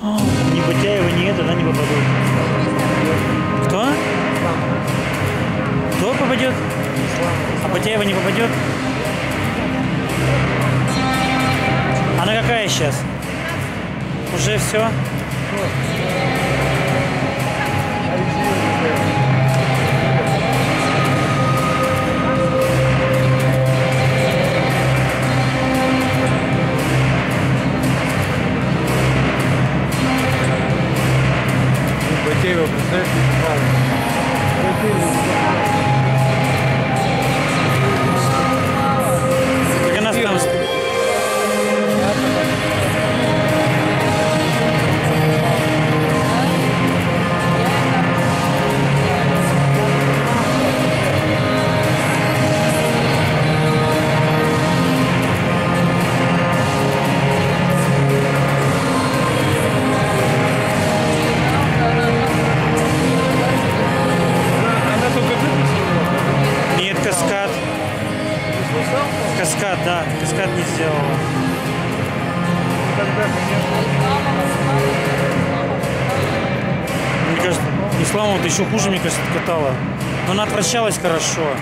Ни Бутяева, ни это, да, не попадут. Кто? Кто попадет? А Бутяева не попадет? Она какая сейчас? Уже все? gave up a 50. Да. Каскад не сделала. Мне кажется, Исламова еще хуже, мне кажется, катала. Но она отвращалась хорошо.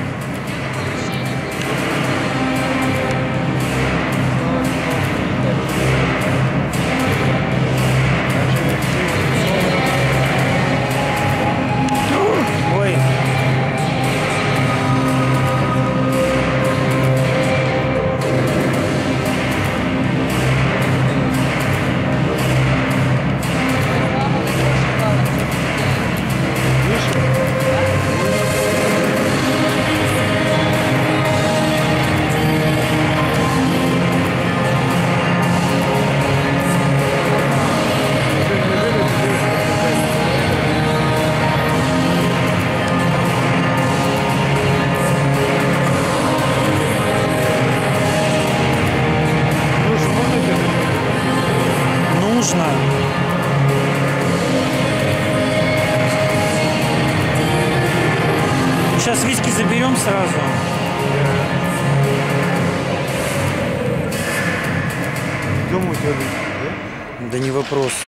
Нужно. Сейчас виски заберем сразу. Дома у тебя, да? Да не вопрос.